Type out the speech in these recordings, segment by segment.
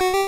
you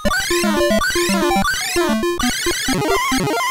Thank you.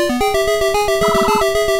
Thank you.